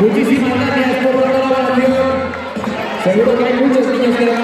Muchísimas gracias por la colaboración. Seguro que hay muchos niños que van a